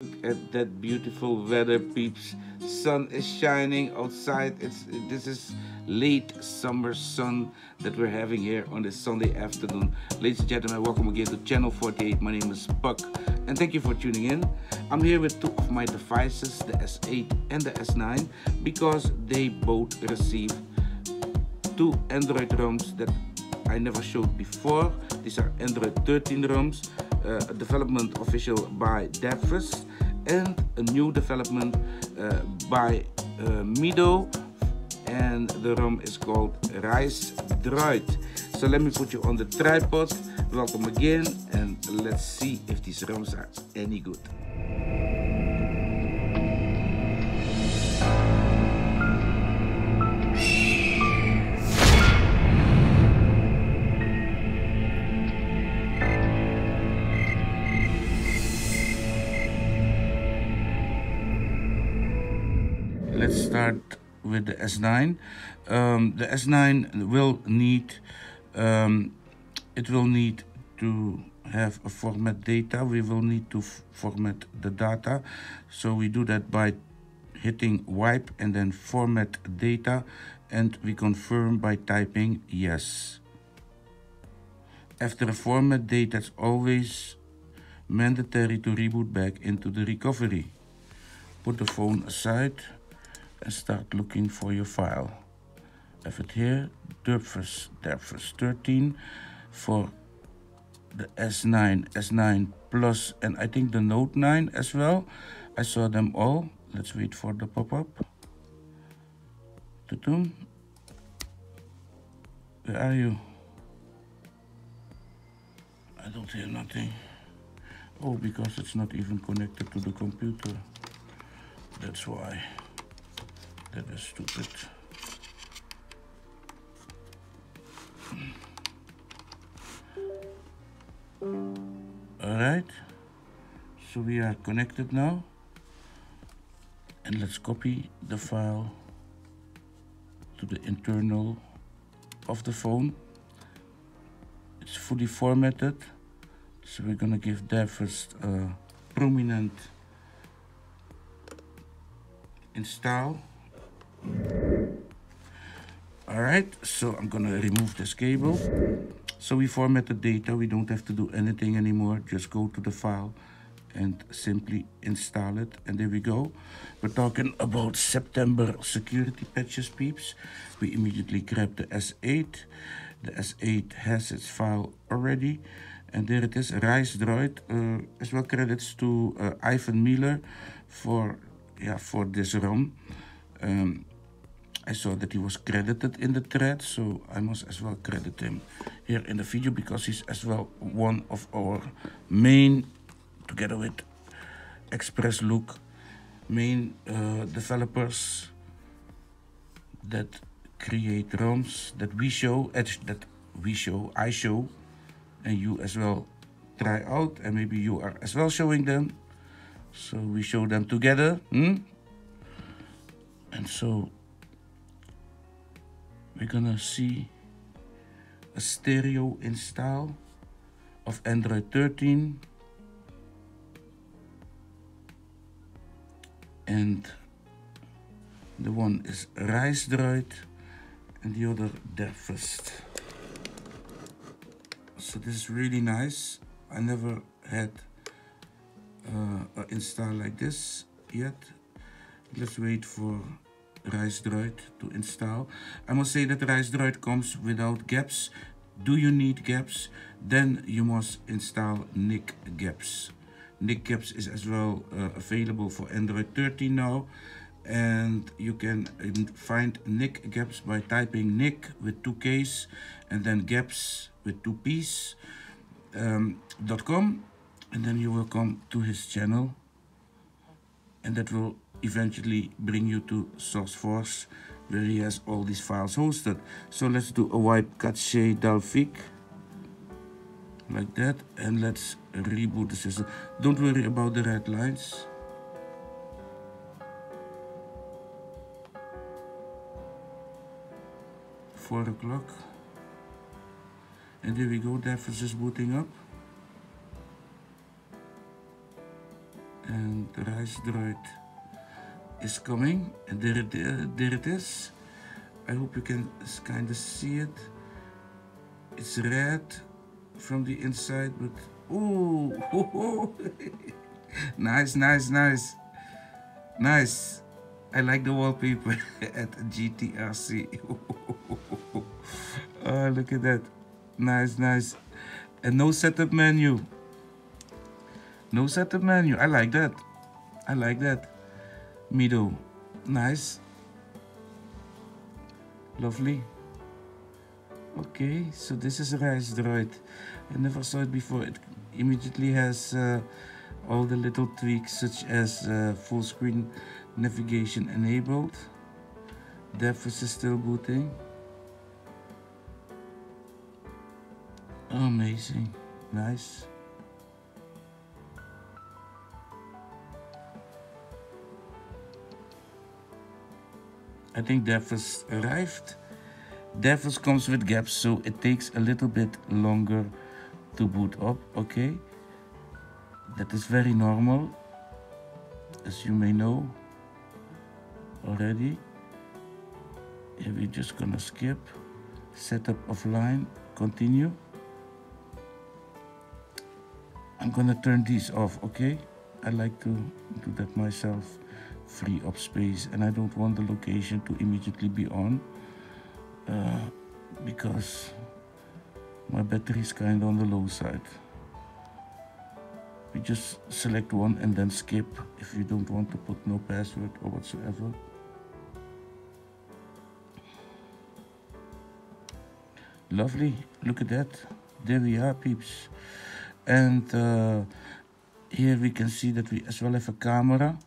Look at that beautiful weather, peeps. Sun is shining outside. It's this is late summer sun that we're having here on this Sunday afternoon. Ladies and gentlemen, welcome again to Channel 48. My name is Buck, and thank you for tuning in. I'm here with two of my devices, the S8 and the S9, because they both receive two Android ROMs that I never showed before. These are Android 13 ROMs, uh, a development official by Derpfest, and a new development uh, by uh, Mido, and the rum is called Rise Droid. So let me put you on the tripod. Welcome again, and let's see if these ROMs are any good. Let's start with the S9. Um, the S9 will need um, it will need to have a format data. We will need to format the data. So we do that by hitting wipe and then format data and we confirm by typing yes. After a format data, it's always mandatory to reboot back into the recovery. Put the phone aside and start looking for your file. I have it here, Derpfest, Derpfest 13 for the S9, S9 Plus, and I think the Note 9 as well. I saw them all. Let's wait for the pop-up. Where are you? I don't hear nothing. Oh, because it's not even connected to the computer. That's why. That is er stupid. Alright, so we are connected now. And let's copy the file to the internal of the phone. It's fully formatted. So we're gonna give that first a prominent install. All right, so I'm gonna remove this cable. So we format the data, we don't have to do anything anymore. Just go to the file and simply install it. And there we go. We're talking about September security patches, peeps. We immediately grab the S8. The S8 has its file already. And there it is, riceDroid. Uh, as well credits to uh, Ivan Meler for, yeah, for this ROM. Um, I saw that he was credited in the thread, so I must as well credit him here in the video because he's as well one of our main, together with ExpressLuke, main uh, developers that create ROMs that we show, that we show, I show, and you as well try out, and maybe you are as well showing them. So we show them together. Hmm? And so we're gonna see a stereo install of Android 13 and the one is riceDroid and the other Derpfest. So this is really nice. I never had uh, an install like this yet. Let's wait for riceDroid to install. I must say that riceDroid comes without GApps. Do you need GApps? Then you must install Nick Gaps. NikGapps is as well uh, available for Android 13 now. And you can find NikGapps by typing Nick with two Ks and then Gaps with two Ps um, .com. And then you will come to his channel. And that will eventually bring you to SourceForge where he has all these files hosted. So let's do a wipe cache dalvik like that and let's reboot the system. Don't worry about the red lines. Four o'clock. And there we go, Derpfest is just booting up. And the Rise Droid is coming. And there it, uh, there it is. I hope you can kind of see it. It's red from the inside, but oh, nice, nice, nice, nice. I like the wallpaper at GTRC. oh, look at that. Nice, nice. And no setup menu. No setup menu. I like that. I like that. Mido. Nice. Lovely. Okay, so this is a riceDroid. I never saw it before. It immediately has uh, all the little tweaks such as uh, full screen navigation enabled. DevOS is still booting. Amazing. Nice. I think DevOS arrived. DevOS comes with GApps, so it takes a little bit longer to boot up, okay? That is very normal, as you may know already. Here we're just gonna skip, setup offline, continue. I'm gonna turn these off, okay? I like to do that myself, free up space, and I don't want the location to immediately be on uh, because my battery is kind of on the low side. We just select one and then skip if you don't want to put no password or whatsoever. Lovely, look at that. There we are, peeps and uh, here we can see that we as well have a camera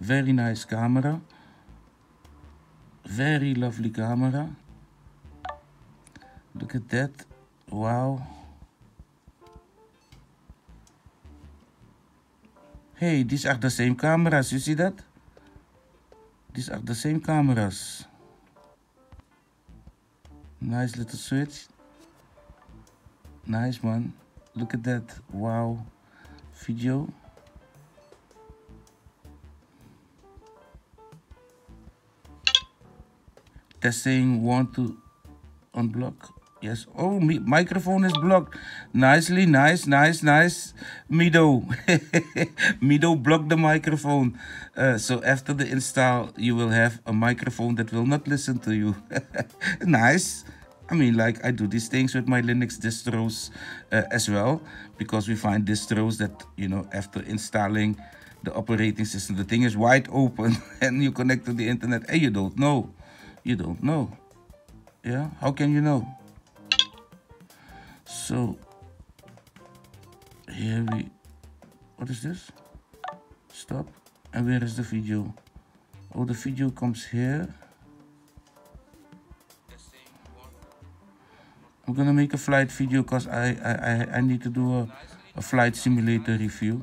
very nice camera. Very lovely camera. Look at that. Wow. Hey these are the same cameras. You see that? These are the same cameras. Nice little switch. Nice one. Look at that. Wow. Video testing want to unblock? Yes. Oh me microphone is blocked. Nicely nice nice nice. Mido. Mido blocked the microphone. Uh, so after the install you will have a microphone that will not listen to you. Nice. I mean, like I do these things with my Linux distros uh, as well, because we find distros that, you know, after installing the operating system, the thing is wide open and you connect to the internet and you don't know. You don't know. Yeah, how can you know? So, here we, what is this? Stop. And where is the video? Oh, the video comes here. I'm gonna make a flight video because I, I, I, need to do a, a flight simulator review.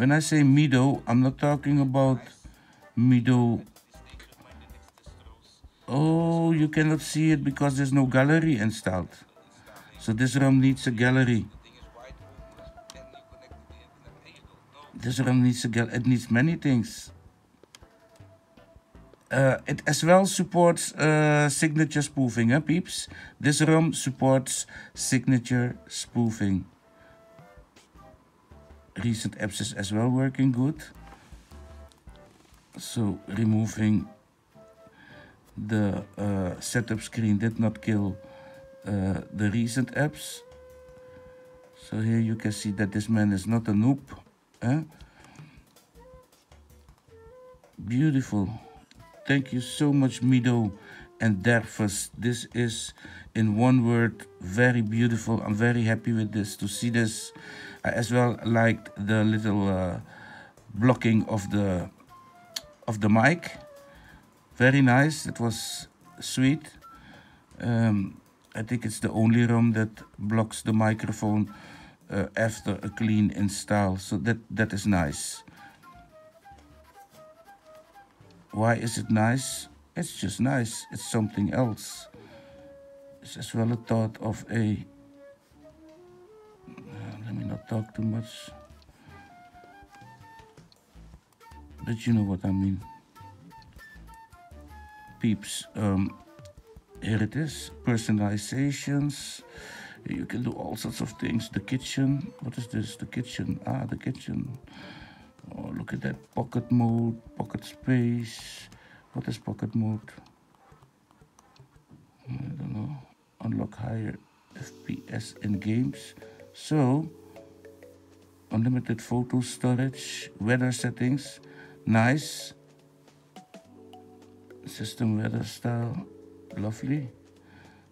When I say Mido, I'm not talking about Mido. Oh, you cannot see it because there's no gallery installed. So this room needs a gallery. This room needs a gallery. It needs many things. Uh, it as well supports uh, signature spoofing, eh, peeps? This ROM supports signature spoofing. Recent apps is as well working good. So removing the uh, setup screen did not kill uh, the recent apps. So here you can see that this man is not a noob. Eh? Beautiful. Thank you so much, Mido and DevOS. This is, in one word, very beautiful. I'm very happy with this, to see this. I as well liked the little uh, blocking of the of the mic. Very nice. It was sweet. Um, I think it's the only ROM that blocks the microphone uh, after a clean install. So that that is nice. Why is it nice? It's just nice. It's something else. It's as well a thought of a. Not talk too much. But you know what I mean. Peeps, um, here it is personalizations. You can do all sorts of things. The kitchen, what is this? The kitchen, ah, the kitchen. Oh, look at that pocket mode, pocket space. What is pocket mode? I don't know. Unlock higher FPS in games. So, unlimited photo storage, weather settings, nice. System weather style, lovely.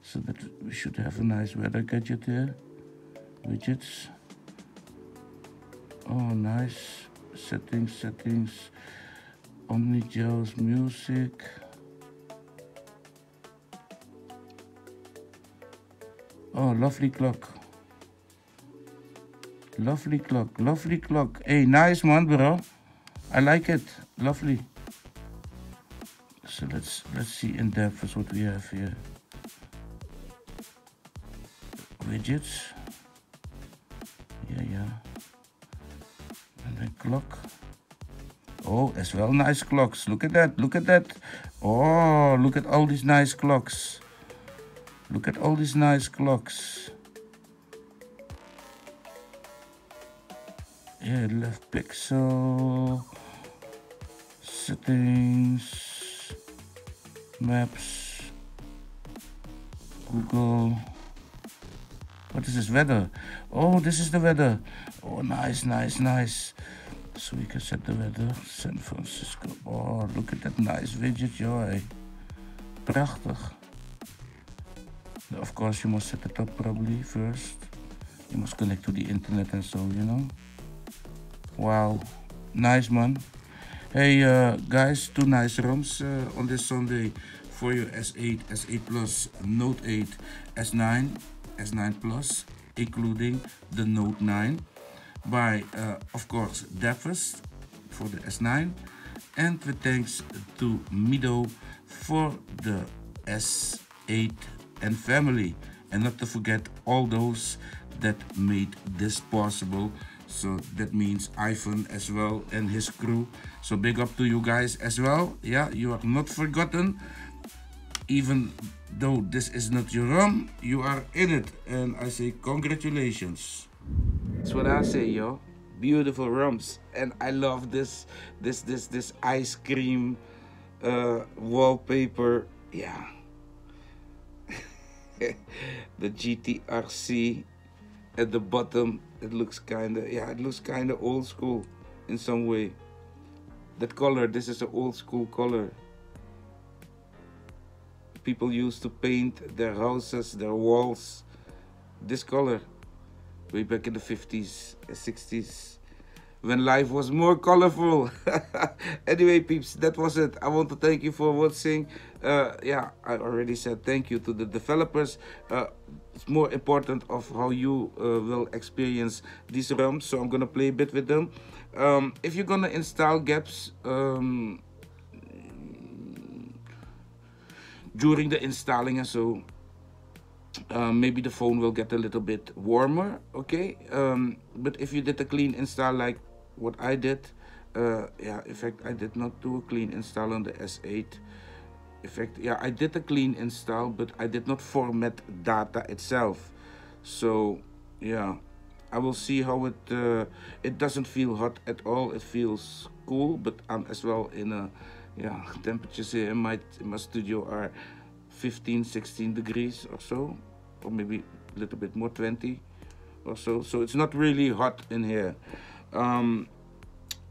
So that we should have a nice weather gadget here. Widgets. Oh, nice. Settings, settings. OmniJaws music. Oh, lovely clock. Lovely clock, lovely clock. Hey, nice one, bro. I like it. Lovely. So let's let's see in depth is what we have here. Widgets. Yeah, yeah. And then clock. Oh, as well nice clocks. Look at that. Look at that. Oh, look at all these nice clocks. Look at all these nice clocks. Yeah, left pixel. Settings. Maps. Google. What is this weather? Oh, this is the weather. Oh, nice, nice, nice. So we can set the weather. San Francisco. Oh, look at that nice widget, joy. Prachtig. Of course, you must set it up probably first. You must connect to the internet and so, you know. Wow, nice man. Hey uh, guys, two nice ROMs uh, on this Sunday for your S8, S8 Plus, Note 8, S9, S9 Plus, including the Note 9 by, uh, of course, Derpfest for the S9 and with thanks to Mido for the S8 and family. And not to forget all those that made this possible. So that means Ivan as well and his crew. So big up to you guys as well. Yeah, you are not forgotten. Even though this is not your rum you are in it. And I say congratulations. That's what I say, yo. Beautiful ROMs. And I love this, this, this, this ice cream uh, wallpaper. Yeah the GTRC at the bottom it looks kind of yeah it looks kind of old school in some way. That color this is an old school color. People used to paint their houses their walls this color way back in the 50s 60s when life was more colorful. anyway, peeps, that was it. I want to thank you for watching. Uh, yeah, I already said thank you to the developers. Uh, it's more important of how you uh, will experience these ROMs. So I'm gonna play a bit with them. Um, if you're gonna install GApps um, during the installing and so. Uh, maybe the phone will get a little bit warmer okay um, but if you did a clean install like what I did, uh, yeah, in fact, I did not do a clean install on the S8. In fact, yeah, I did a clean install, but I did not format data itself. So, yeah, I will see how it, uh, it doesn't feel hot at all. It feels cool, but I'm as well in a, yeah, temperatures here in my, in my studio are 15, 16 degrees or so, or maybe a little bit more, 20 or so. So it's not really hot in here. Um,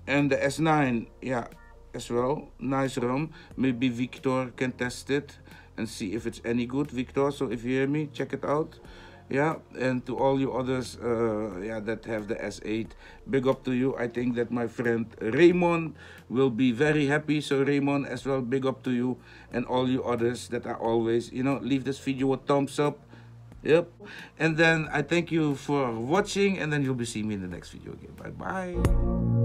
and the S9, yeah, as well, nice ROM. Maybe Victor can test it and see if it's any good, Victor. So if you hear me, check it out. Yeah, and to all you others, uh, yeah, that have the S8, big up to you. I think that my friend Raymond will be very happy. So Raymond as well, big up to you and all you others that are always, you know, leave this video a thumbs up Yep. And then I thank you for watching and then you'll be seeing me in the next video again. Bye bye.